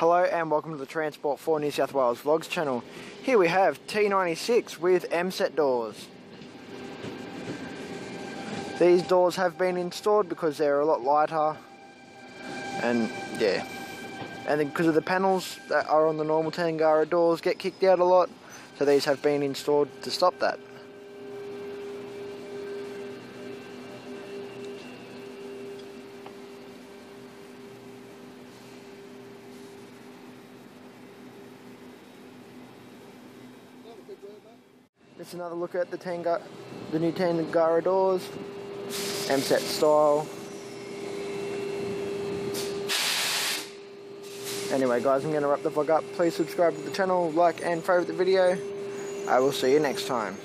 Hello and welcome to the Transport for New South Wales Vlogs channel. Here we have T96 with MSET doors. These doors have been installed because they're a lot lighter and yeah. And because of the panels that are on the normal Tangara doors get kicked out a lot, so these have been installed to stop that. It's another look at the Tanga, the new Tangara doors, MSET style. Anyway guys, I'm going to wrap the vlog up. Please subscribe to the channel, like and favourite the video. I will see you next time.